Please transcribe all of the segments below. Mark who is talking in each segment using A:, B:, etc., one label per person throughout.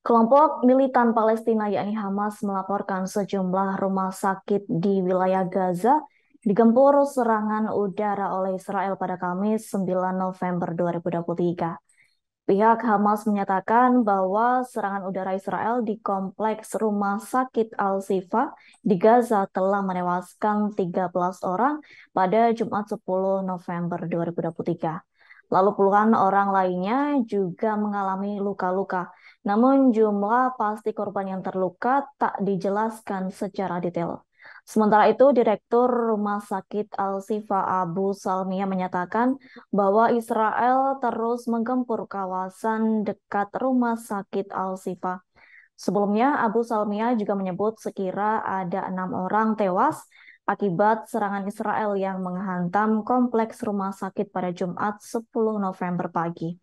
A: Kelompok militan Palestina yakni Hamas melaporkan sejumlah rumah sakit di wilayah Gaza digempur serangan udara oleh Israel pada Kamis 9 November 2023. Pihak Hamas menyatakan bahwa serangan udara Israel di kompleks rumah sakit Al-Sifa di Gaza telah menewaskan 13 orang pada Jumat 10 November 2023. Lalu puluhan orang lainnya juga mengalami luka-luka. Namun jumlah pasti korban yang terluka tak dijelaskan secara detail. Sementara itu, Direktur Rumah Sakit Al-Sifa Abu Salmia menyatakan bahwa Israel terus menggempur kawasan dekat Rumah Sakit Al-Sifa. Sebelumnya, Abu Salmia juga menyebut sekira ada enam orang tewas akibat serangan Israel yang menghantam kompleks rumah sakit pada Jumat 10 November pagi.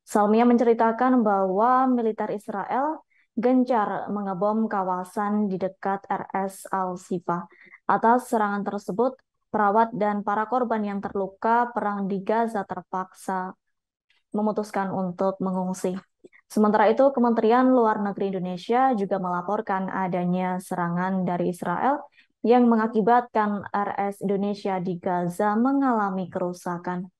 A: Salmia menceritakan bahwa militer Israel gencar mengebom kawasan di dekat RS Al-Sifa. Atas serangan tersebut, perawat dan para korban yang terluka perang di Gaza terpaksa memutuskan untuk mengungsi. Sementara itu, Kementerian Luar Negeri Indonesia juga melaporkan adanya serangan dari Israel yang mengakibatkan RS Indonesia di Gaza mengalami kerusakan.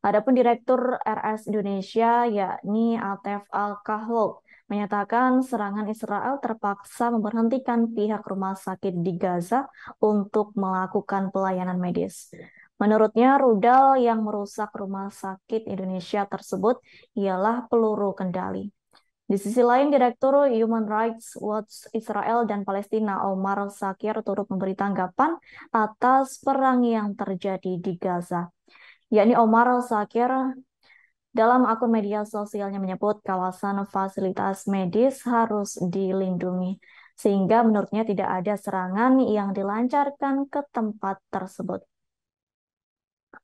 A: Adapun Direktur RS Indonesia yakni Atef Al-Kahluk menyatakan serangan Israel terpaksa memberhentikan pihak rumah sakit di Gaza untuk melakukan pelayanan medis. Menurutnya, rudal yang merusak rumah sakit Indonesia tersebut ialah peluru kendali. Di sisi lain, Direktur Human Rights Watch Israel dan Palestina Omar Sakir turut memberi tanggapan atas perang yang terjadi di Gaza. Yakni Omar Sakir dalam akun media sosialnya menyebut kawasan fasilitas medis harus dilindungi, sehingga menurutnya tidak ada serangan yang dilancarkan ke tempat tersebut.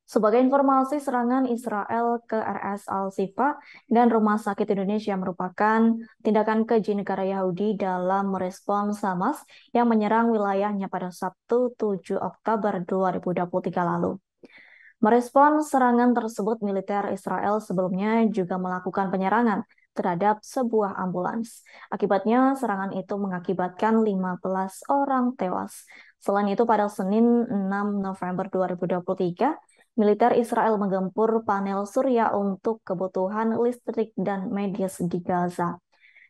A: Sebagai informasi, serangan Israel ke RS Al-Sifa dan Rumah Sakit Indonesia merupakan tindakan keji negara Yahudi dalam merespon Hamas yang menyerang wilayahnya pada Sabtu 7 Oktober 2023 lalu. Merespon serangan tersebut, militer Israel sebelumnya juga melakukan penyerangan terhadap sebuah ambulans. Akibatnya, serangan itu mengakibatkan 15 orang tewas. Selain itu, pada Senin 6 November 2023, militer Israel menggempur panel surya untuk kebutuhan listrik dan medis di Gaza.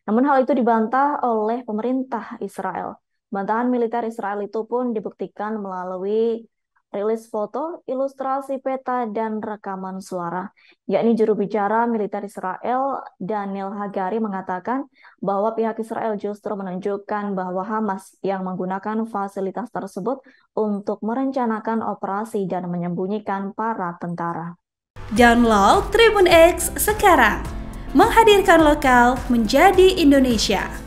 A: Namun hal itu dibantah oleh pemerintah Israel. Bantahan militer Israel itu pun dibuktikan melalui rilis foto, ilustrasi peta, dan rekaman suara. Yakni juru bicara militer Israel, Daniel Hagari mengatakan bahwa pihak Israel justru menunjukkan bahwa Hamas yang menggunakan fasilitas tersebut untuk merencanakan operasi dan menyembunyikan para tentara.
B: Download Tribun X sekarang, menghadirkan lokal menjadi Indonesia.